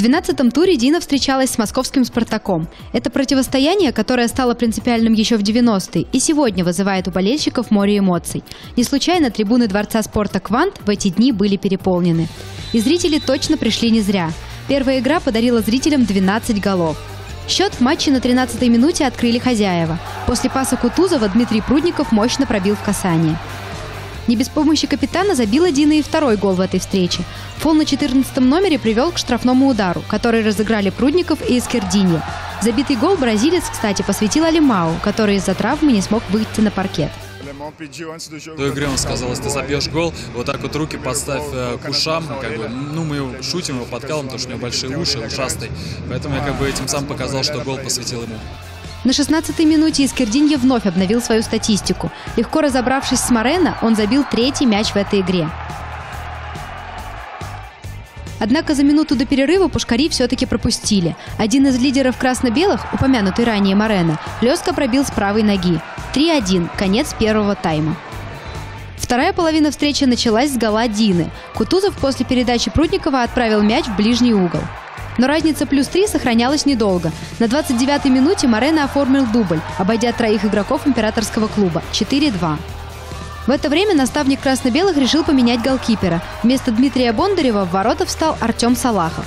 12-м туре Дина встречалась с московским «Спартаком». Это противостояние, которое стало принципиальным еще в 90-е, и сегодня вызывает у болельщиков море эмоций. Не случайно трибуны Дворца спорта «Квант» в эти дни были переполнены. И зрители точно пришли не зря. Первая игра подарила зрителям 12 голов. Счет в матче на 13-й минуте открыли хозяева. После паса Кутузова Дмитрий Прудников мощно пробил в касание. Не без помощи капитана забила Дина и второй гол в этой встрече. Фол на 14 номере привел к штрафному удару, который разыграли Прудников и Эскердинье. Забитый гол бразилец, кстати, посвятил Алимау, который из-за травмы не смог выйти на паркет. До игры он сказал, если ты забьешь гол, вот так вот руки подставь э, к ушам, как бы, ну, мы его шутим, его подкалываем, потому что у него большие уши, ушастый. Поэтому я как бы этим сам показал, что гол посвятил ему. На 16-й минуте Искердинье вновь обновил свою статистику. Легко разобравшись с Морено, он забил третий мяч в этой игре. Однако за минуту до перерыва пушкари все-таки пропустили. Один из лидеров красно-белых, упомянутый ранее Морено, лёстко пробил с правой ноги. 3-1, конец первого тайма. Вторая половина встречи началась с гола Дины. Кутузов после передачи Прудникова отправил мяч в ближний угол. Но разница плюс 3 сохранялась недолго. На 29-й минуте Морено оформил дубль, обойдя троих игроков императорского клуба – 4-2. В это время наставник красно-белых решил поменять голкипера. Вместо Дмитрия Бондарева в ворота встал Артем Салахов.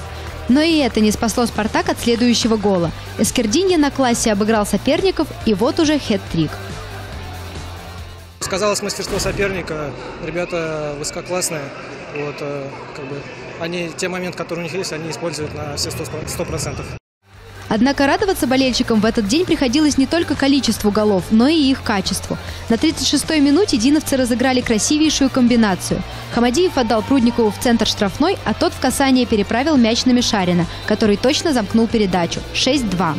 Но и это не спасло «Спартак» от следующего гола. Эскердинья на классе обыграл соперников, и вот уже хет-трик. Сказалось мастерство соперника. Ребята высококлассные. Вот, э, как бы, они, те моменты, которые у них есть, они используют на все 100%. Однако радоваться болельщикам в этот день приходилось не только количеству голов, но и их качеству. На 36-й минуте диновцы разыграли красивейшую комбинацию. Хамадиев отдал Прудникову в центр штрафной, а тот в касание переправил мяч на Мишарина, который точно замкнул передачу. 6-2.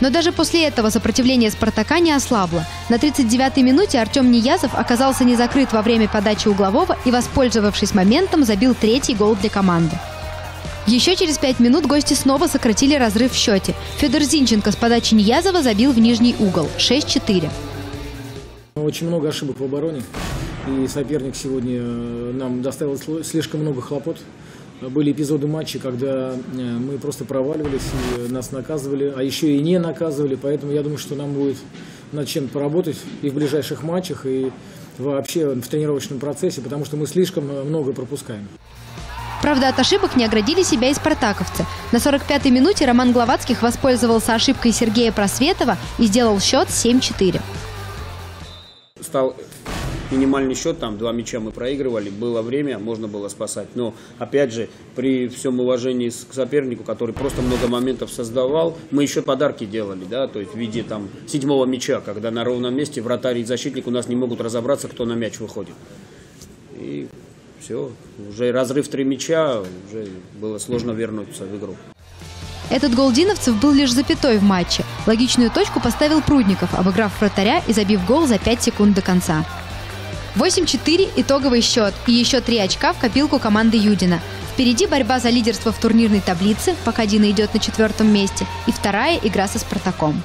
Но даже после этого сопротивление «Спартака» не ослабло. На 39-й минуте Артем Ниязов оказался не закрыт во время подачи углового и, воспользовавшись моментом, забил третий гол для команды. Еще через пять минут гости снова сократили разрыв в счете. Федор Зинченко с подачи Ниязова забил в нижний угол. 6-4. Очень много ошибок в обороне. И соперник сегодня э, нам доставил слишком много хлопот. Были эпизоды матча, когда э, мы просто проваливались и нас наказывали, а еще и не наказывали. Поэтому я думаю, что нам будет над чем поработать и в ближайших матчах, и вообще в тренировочном процессе, потому что мы слишком много пропускаем. Правда, от ошибок не оградили себя и спартаковцы. На 45-й минуте Роман Гловацких воспользовался ошибкой Сергея Просветова и сделал счет 7-4. Стал минимальный счет, там два мяча мы проигрывали, было время, можно было спасать. Но, опять же, при всем уважении к сопернику, который просто много моментов создавал, мы еще подарки делали, да, то есть в виде там седьмого мяча, когда на ровном месте вратарь и защитник у нас не могут разобраться, кто на мяч выходит. И все, уже разрыв три мяча, уже было сложно вернуться в игру. Этот гол диновцев был лишь запятой в матче. Логичную точку поставил Прудников, обыграв вратаря и забив гол за 5 секунд до конца. 8-4 итоговый счет и еще 3 очка в копилку команды Юдина. Впереди борьба за лидерство в турнирной таблице, пока Дина идет на четвертом месте, и вторая игра со «Спартаком».